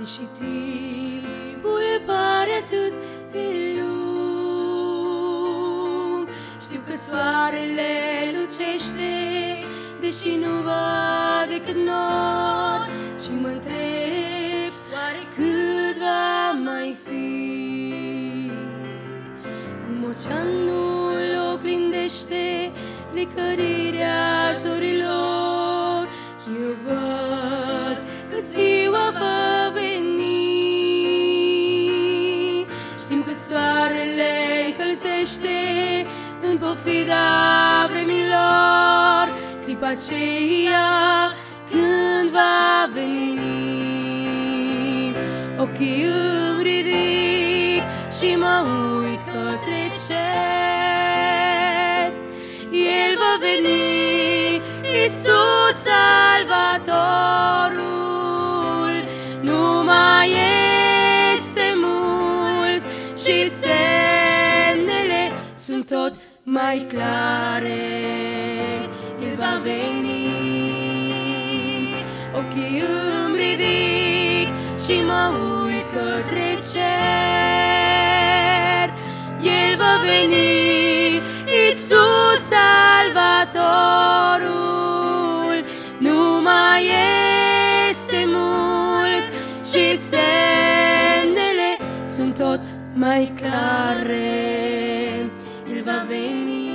Deși timpul pare atât de lung. Știu că soarele lucește Deși nu văd decât nor. Și mă întreb Oare cât va mai fi? Cum oceanul oglindește Licărirea că soarele încălzește În pofida vremilor. Clipa aceea când va veni Ochii îmi ridic și mă uit către cer. El va veni, Iisus mai clare El va veni. Ochii îmi ridic și mă uit către cer. El va veni, Iisus Salvatorul. Nu mai este mult și semnele sunt tot mai clare. El va veni.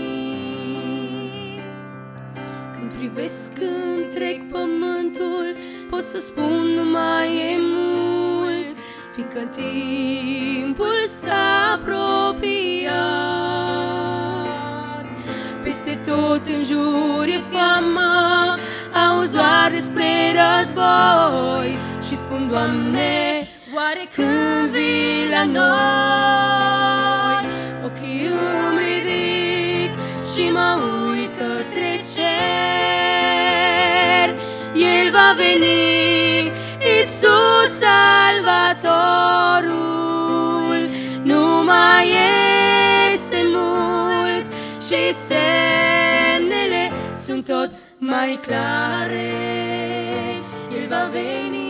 Când privesc întreg pământul Pot să spun nu mai e mult. Fiindcă timpul s-a apropiat. Peste tot în jur e fama Auzi doar despre război Și spun, Doamne, oare când vii la noi? Ochii îmi ridic și mă uit către cer. El va veni, Iisus Salvatorul. Nu mai este mult și semnele sunt tot mai clare. El va veni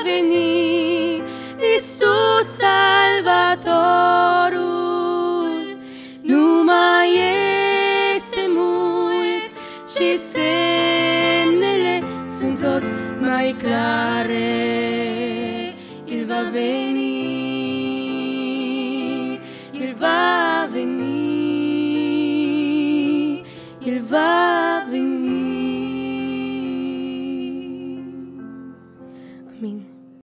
va veni Isus Salvatorul. Nu mai este mult și semnele sunt tot mai clare. El va veni